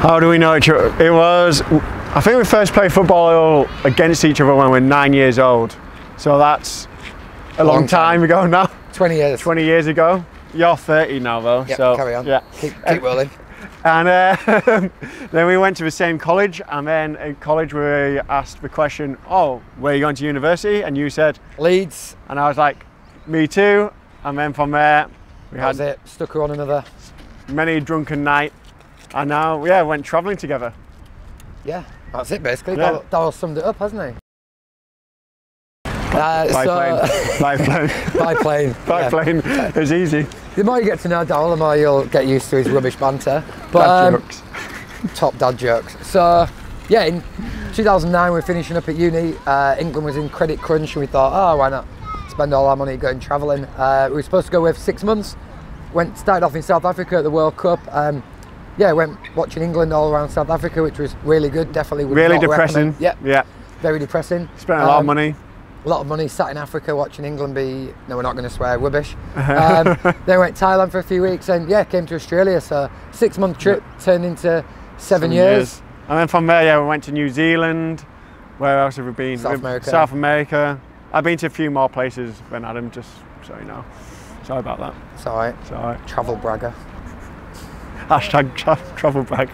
How do we know each other? It was, I think we first played football against each other when we were nine years old. So that's a long, Long time. time ago now, 20 years. 20 years ago. You're 30 now though. Yep, so, carry on. Yeah. Keep, keep rolling. And uh, then we went to the same college, and then in college we asked the question, "Oh, where are you going to university?" And you said, Leeds, and I was like, "Me too." And then from there, we that had it. Stuck her on another. many drunken night, and now yeah, went travelling together. Yeah, that's it basically. Yeah. Darryl, Darryl summed it up, hasn't he? Uh, By so, plane, by plane, by plane. by yeah. plane. It was easy. The more you get to know Darryl, the more you'll get used to his rubbish banter. But Dad um, jokes. top dad jokes. So, yeah, in 2009 we were finishing up at uni. Uh, England was in credit crunch, and we thought, oh, why not spend all our money going travelling? Uh, we were supposed to go for six months. Went started off in South Africa at the World Cup. Um, yeah, went watching England all around South Africa, which was really good. Definitely Really depressing. recommend- Yeah, Yeah. very depressing. Spent a lot of Um, money. a lot of money sat in Africa watching England be no we're not going to swear rubbish um, then went Thailand for a few weeks and yeah came to Australia so six month trip turned into seven, years. And then from there, yeah, we went to New Zealand. Where else have we been? South America. South America. I've been to a few more places than Adam, just so you know. Sorry about that. it's all right It's travel bragger Hashtag tra- travel bag.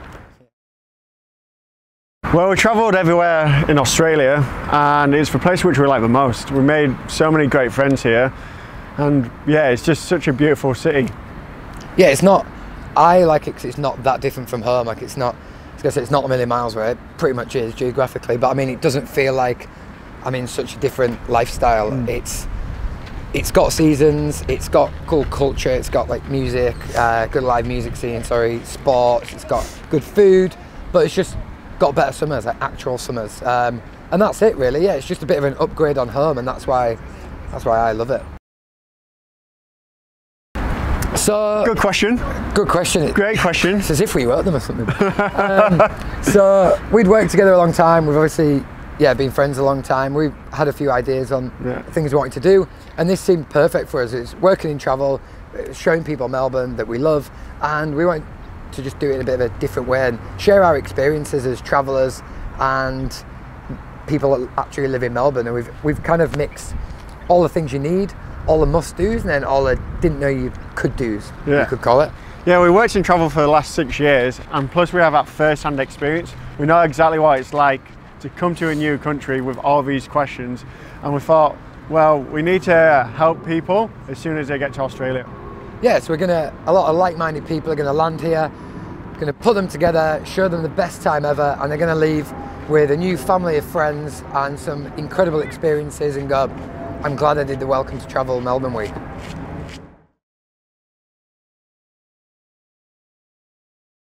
Well, we travelled everywhere in Australia, and it's the place which we like the most. We made so many great friends here, and yeah, it's just such a beautiful city. yeah it's not I like it because it's not that different from home like it's not I was it's not a million miles away it pretty much is geographically but I mean it doesn't feel like I'm in such a different lifestyle mm. it's it's got seasons, it's got cool culture, it's got like music, uh, good live music scene, sorry, sports, it's got good food, but it's just got better summers, like actual summers. Um, and that's it really, yeah, it's just a bit of an upgrade on home and that's why that's why I love it. So Good question. good question. Great question. it's as if we wrote them or something. um, so we'd worked together a long time. We've obviously, yeah, been friends a long time. We've had a few ideas on Yeah. things we wanted to do, and this seemed perfect for us. It's working in travel, showing people Melbourne that we love, and we want to just do it in a bit of a different way and share our experiences as travellers and people that actually live in Melbourne. And we've we've kind of mixed all the things you need, all the must dos, and then all the didn't know you could dos. Yeah. You could call it. Yeah, we worked in travel for the last six years, and plus we have that first-hand experience. We know exactly what it's like to come to a new country with all these questions, and we thought, well, we need to help people as soon as they get to Australia. Yeah, so we're gonna a lot of like-minded people are gonna land here, gonna put them together, show them the best time ever, and they're gonna leave with a new family of friends and some incredible experiences and go, I'm glad I did the Welcome to Travel Melbourne week.